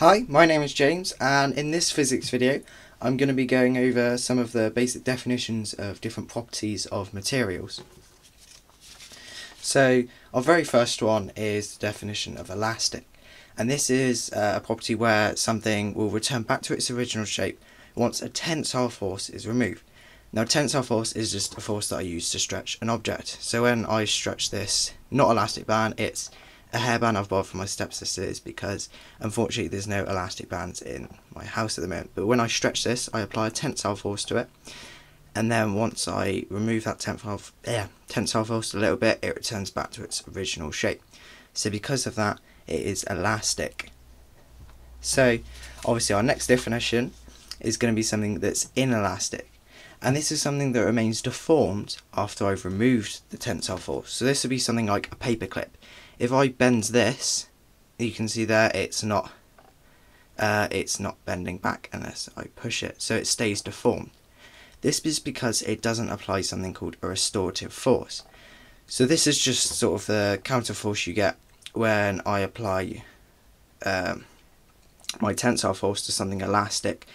Hi, my name is James and in this physics video I'm going to be going over some of the basic definitions of different properties of materials. So our very first one is the definition of elastic and this is uh, a property where something will return back to its original shape once a tensile force is removed. Now tensile force is just a force that I use to stretch an object. So when I stretch this, not elastic band, it's a hairband I've bought for my stepsisters because unfortunately there's no elastic bands in my house at the moment. But when I stretch this, I apply a tensile force to it. And then once I remove that tensile, yeah, tensile force a little bit, it returns back to its original shape. So because of that, it is elastic. So obviously our next definition is going to be something that's inelastic and this is something that remains deformed after I've removed the tensile force. So this would be something like a paper clip. If I bend this, you can see there it's not uh, it's not bending back unless I push it, so it stays deformed. This is because it doesn't apply something called a restorative force. So this is just sort of the counter force you get when I apply um, my tensile force to something elastic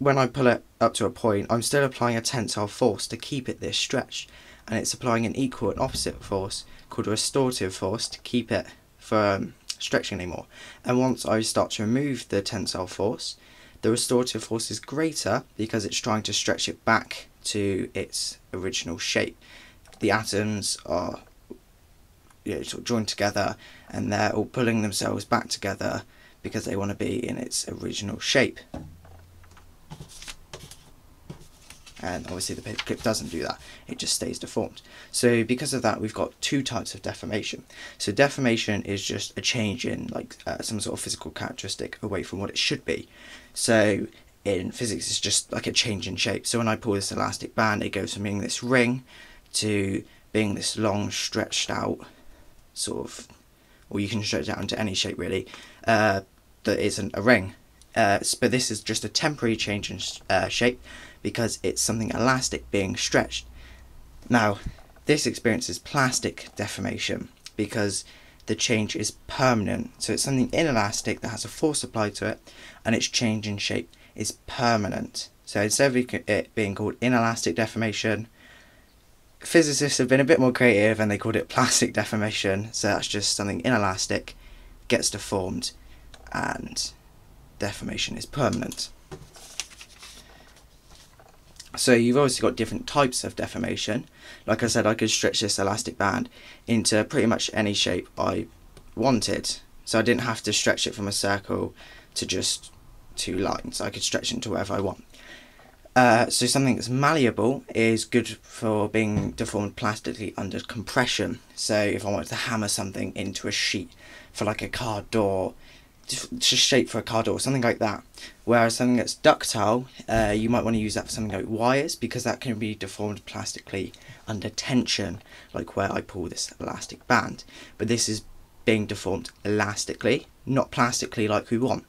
when I pull it up to a point, I'm still applying a tensile force to keep it this stretched, and it's applying an equal and opposite force called a restorative force to keep it from um, stretching anymore. And once I start to remove the tensile force, the restorative force is greater because it's trying to stretch it back to its original shape. The atoms are you know, sort of joined together and they're all pulling themselves back together because they want to be in its original shape. And obviously the paperclip doesn't do that. It just stays deformed. So because of that we've got two types of deformation. So deformation is just a change in like uh, some sort of physical characteristic away from what it should be. So in physics it's just like a change in shape. So when I pull this elastic band it goes from being this ring to being this long stretched out sort of or you can stretch it out into any shape really uh, that isn't a ring. Uh, but this is just a temporary change in uh, shape because it's something elastic being stretched. Now, this experiences plastic deformation because the change is permanent. So it's something inelastic that has a force applied to it and its change in shape is permanent. So instead of it being called inelastic deformation, physicists have been a bit more creative and they called it plastic deformation. So that's just something inelastic, gets deformed, and deformation is permanent. So you've obviously got different types of deformation. Like I said, I could stretch this elastic band into pretty much any shape I wanted. So I didn't have to stretch it from a circle to just two lines. I could stretch it into whatever I want. Uh, so something that's malleable is good for being deformed plastically under compression. So if I wanted to hammer something into a sheet for like a car door, just shape for a car door, something like that. Whereas something that's ductile, uh, you might want to use that for something like wires because that can be deformed plastically under tension, like where I pull this elastic band. But this is being deformed elastically, not plastically like we want.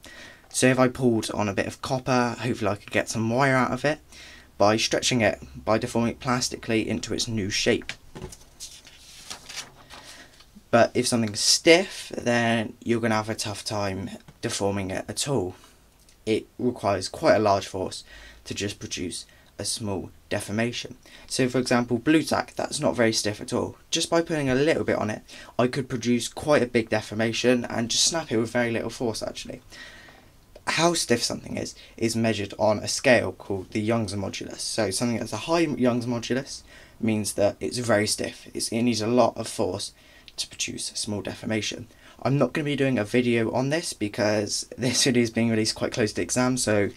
So if I pulled on a bit of copper, hopefully I could get some wire out of it by stretching it, by deforming it plastically into its new shape. But if something's stiff, then you're going to have a tough time deforming it at all. It requires quite a large force to just produce a small deformation. So for example, Blu Tack, that's not very stiff at all. Just by putting a little bit on it, I could produce quite a big deformation and just snap it with very little force actually. How stiff something is, is measured on a scale called the Young's modulus. So something that's a high Young's modulus means that it's very stiff. It's, it needs a lot of force to produce small deformation. I'm not going to be doing a video on this because this video is being released quite close to exam, so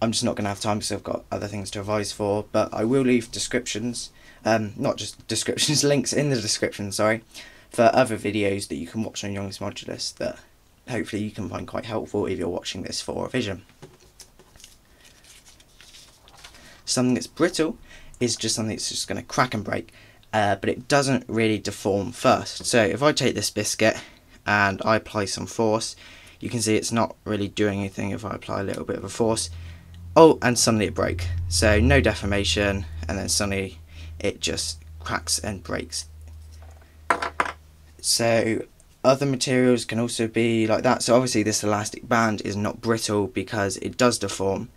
I'm just not going to have time because I've got other things to revise for, but I will leave descriptions, um, not just descriptions, links in the description, sorry, for other videos that you can watch on Young's Modulus that hopefully you can find quite helpful if you're watching this for revision. Something that's brittle is just something that's just going to crack and break uh, but it doesn't really deform first. So if I take this biscuit and I apply some force, you can see it's not really doing anything if I apply a little bit of a force. Oh, and suddenly it broke. So no deformation, and then suddenly it just cracks and breaks. So other materials can also be like that. So obviously this elastic band is not brittle because it does deform.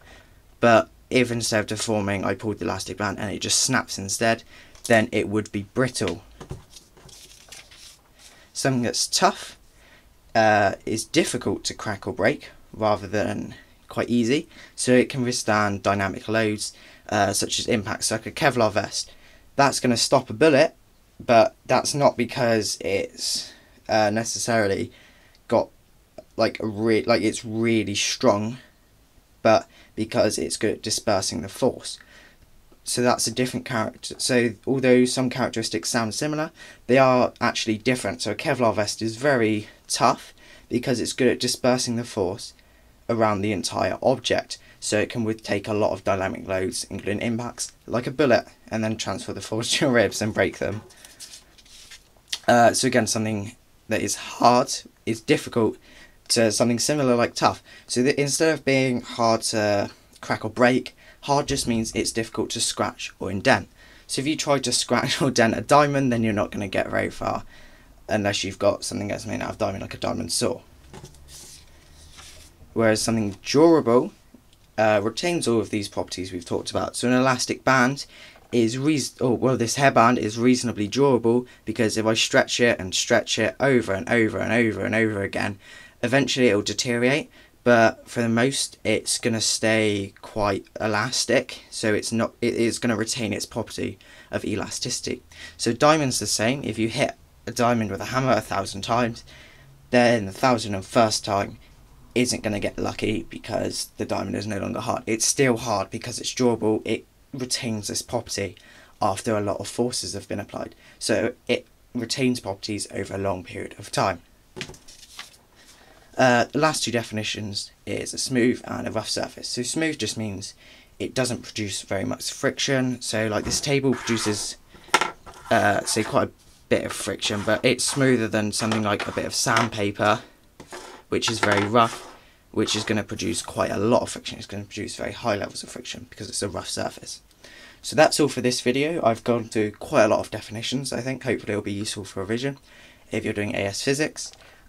But if instead of deforming I pulled the elastic band and it just snaps instead, then it would be brittle. Something that's tough uh, is difficult to crack or break rather than quite easy. So it can withstand dynamic loads uh, such as impacts like a Kevlar vest. That's going to stop a bullet, but that's not because it's uh, necessarily got like a re- like it's really strong, but because it's good at dispersing the force. So that's a different character. So although some characteristics sound similar, they are actually different. So a Kevlar vest is very tough because it's good at dispersing the force around the entire object. So it can take a lot of dynamic loads, including impacts, like a bullet, and then transfer the force to your ribs and break them. Uh, so again, something that is hard is difficult to something similar like tough. So that instead of being hard to crack or break, hard just means it's difficult to scratch or indent. So if you try to scratch or dent a diamond, then you're not going to get very far unless you've got something that's made out of diamond like a diamond saw. Whereas something durable uh, retains all of these properties we've talked about. So an elastic band is reason oh well this hairband is reasonably durable because if I stretch it and stretch it over and over and over and over again eventually it'll deteriorate but for the most it's going to stay quite elastic. So it's not it is going to retain its property of elasticity. So diamond's the same. If you hit a diamond with a hammer a thousand times then the thousand and first time isn't going to get lucky because the diamond is no longer hard. It's still hard because it's durable. It retains this property after a lot of forces have been applied. So it retains properties over a long period of time uh, the last two definitions is a smooth and a rough surface. So smooth just means it doesn't produce very much friction. So like this table produces, uh, say quite a bit of friction, but it's smoother than something like a bit of sandpaper, which is very rough, which is going to produce quite a lot of friction. It's going to produce very high levels of friction because it's a rough surface. So that's all for this video. I've gone through quite a lot of definitions, I think. Hopefully it'll be useful for revision if you're doing AS Physics